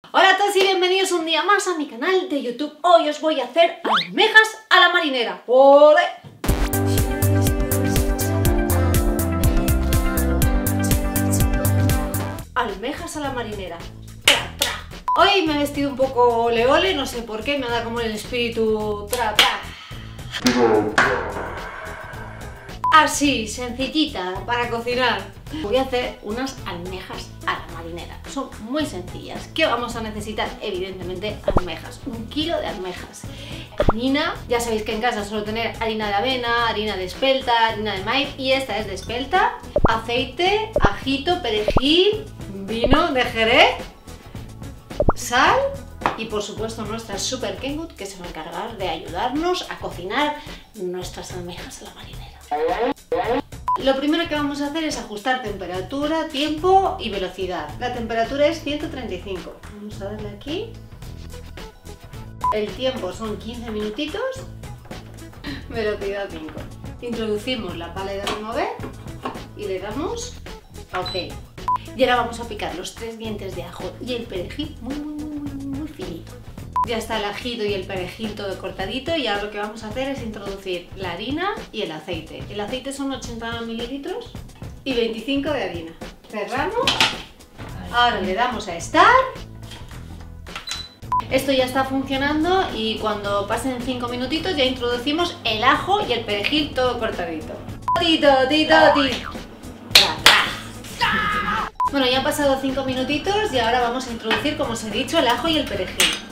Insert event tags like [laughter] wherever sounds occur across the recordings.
Hola a todos y bienvenidos un día más a mi canal de YouTube. Hoy os voy a hacer almejas a la marinera. ¡Ole! Almejas a la marinera. Hoy me he vestido un poco ole ole, no sé por qué, me da como el espíritu tra tra. Así, sencillita, para cocinar. Voy a hacer unas almejas a la marinera. Son muy sencillas. ¿Qué vamos a necesitar? Evidentemente almejas. Un kilo de almejas. Harina, ya sabéis que en casa suelo tener harina de avena, harina de espelta, harina de maíz y esta es de espelta. Aceite, ajito, perejil, vino de jerez, sal y por supuesto nuestra Super Kenwood que se va a encargar de ayudarnos a cocinar nuestras almejas a la marinera. Lo primero que vamos a hacer es ajustar temperatura, tiempo y velocidad. La temperatura es 135. Vamos a darle aquí. El tiempo son 15 minutitos. [laughs] Velocidad 5. Introducimos la pala de remover y le damos a OK. Y ahora vamos a picar los tres dientes de ajo y el perejil. Ya está el ajito y el perejil todo cortadito y ahora lo que vamos a hacer es introducir la harina y el aceite. El aceite son 80 mililitros y 25 de harina. Cerramos. Ahora le damos a Start. Esto ya está funcionando y cuando pasen 5 minutitos ya introducimos el ajo y el perejil todo cortadito. Tito, tito, tito. Bueno, ya han pasado 5 minutitos y ahora vamos a introducir, como os he dicho, el ajo y el perejil.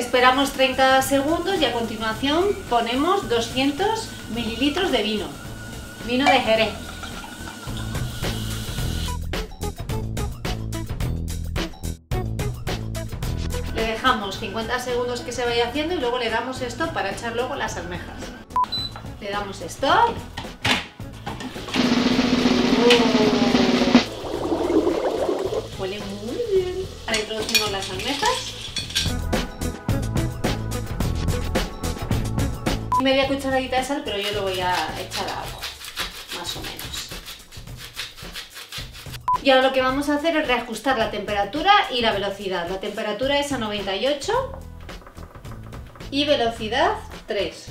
Esperamos 30 segundos y a continuación ponemos 200 mililitros de vino. Vino de Jerez. Le dejamos 50 segundos que se vaya haciendo y luego le damos esto para echar luego las almejas. Le damos stop. Huele muy bien. Ahora introducimos las almejas. Media cucharadita de sal, pero yo lo voy a echar algo, más o menos. Y ahora lo que vamos a hacer es reajustar la temperatura y la velocidad. La temperatura es a 98 y velocidad 3.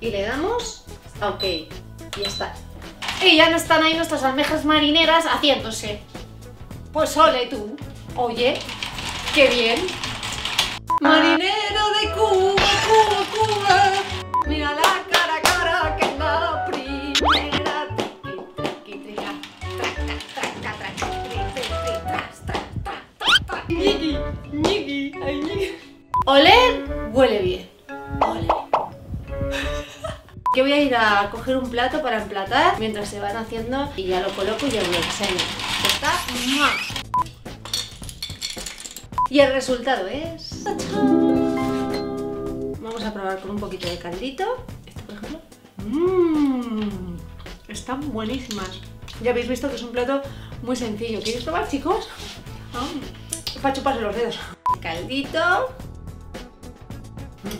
Y le damos a OK. Y ya está. Y ya no están ahí nuestras almejas marineras haciéndose. Pues ole tú. Oye, qué bien. Marinero Oler huele bien. Ole. [laughs] Que voy a ir a coger un plato para emplatar mientras se van haciendo y ya lo coloco y ya os lo enseño. Está. Y el resultado es... Vamos a probar con un poquito de caldito. Esto, por ejemplo. Mmm, están buenísimas. Ya habéis visto que es un plato muy sencillo. ¿Queréis probar, chicos? Ah, para chuparse los dedos. Caldito.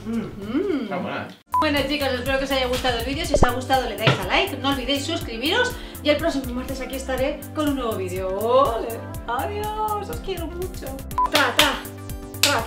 Mm, Está buena. Bueno chicos, espero que os haya gustado el vídeo. Si os ha gustado le dais a like, no olvidéis suscribiros y el próximo martes aquí estaré con un nuevo vídeo. ¡Ole! Adiós, os quiero mucho. Tra, tra.